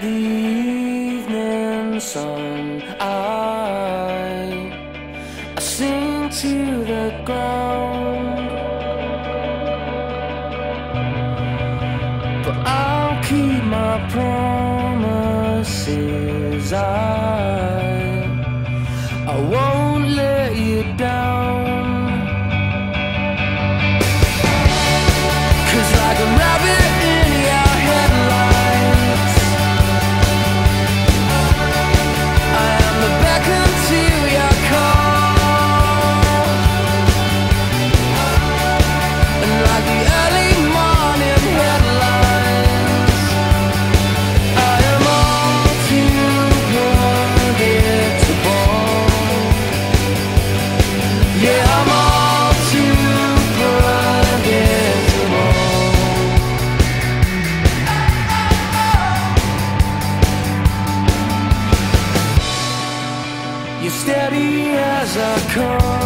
the evening sun I, I sink to the ground. But I'll keep my promises I, I won't as I come.